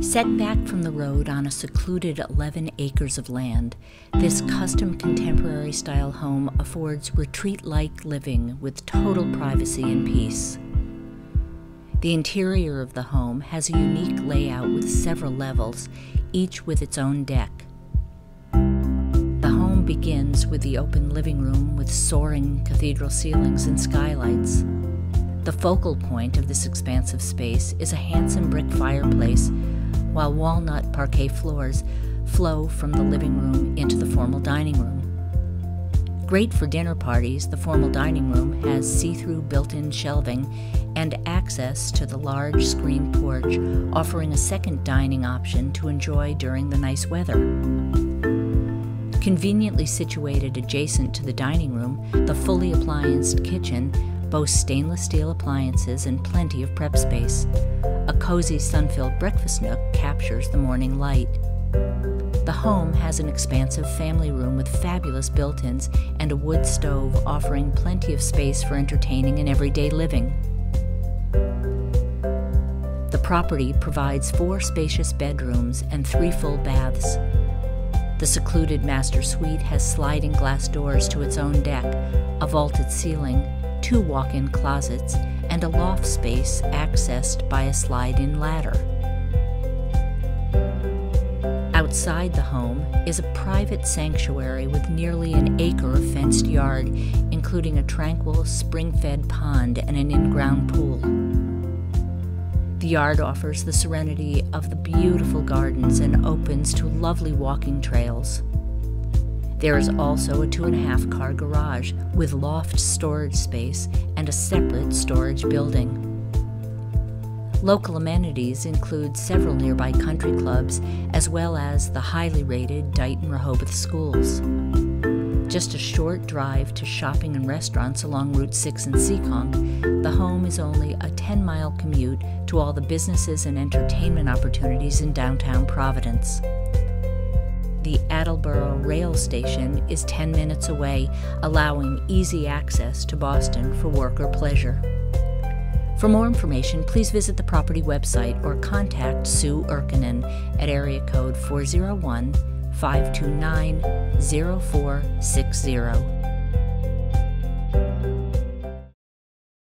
Set back from the road on a secluded 11 acres of land, this custom contemporary style home affords retreat like living with total privacy and peace. The interior of the home has a unique layout with several levels, each with its own deck. The home begins with the open living room with soaring cathedral ceilings and skylights. The focal point of this expansive space is a handsome brick fireplace, while walnut parquet floors flow from the living room into the formal dining room. Great for dinner parties, the formal dining room has see through built in shelving and access to the large screen porch, offering a second dining option to enjoy during the nice weather. Conveniently situated adjacent to the dining room, the fully applianced kitchen boasts stainless steel appliances and plenty of prep space. A cozy sun filled breakfast nook captures the morning light. The home has an expansive family room with fabulous built ins and a wood stove offering plenty of space for entertaining and everyday living. The property provides four spacious bedrooms and three full baths. The secluded master suite has sliding glass doors to its own deck, a vaulted ceiling, two walk in closets, and a loft space accessed by a slide in ladder. Outside the home is a private sanctuary with nearly an acre of fenced yard, including a tranquil, spring fed pond and an in ground pool. The yard offers the serenity of the beautiful gardens and opens to lovely walking trails. There is also a two and a half car garage with loft storage space and a separate storage building. Local amenities include several nearby country clubs as well as the highly rated Dighton Rehoboth schools. Just a short drive to shopping and restaurants along Route 6 in Seekonk, the home is only a 10 mile commute to all the businesses and entertainment opportunities in downtown Providence the Attleboro rail station is 10 minutes away, allowing easy access to Boston for work or pleasure. For more information, please visit the property website or contact Sue Erkkinen at area code 401 529 0460.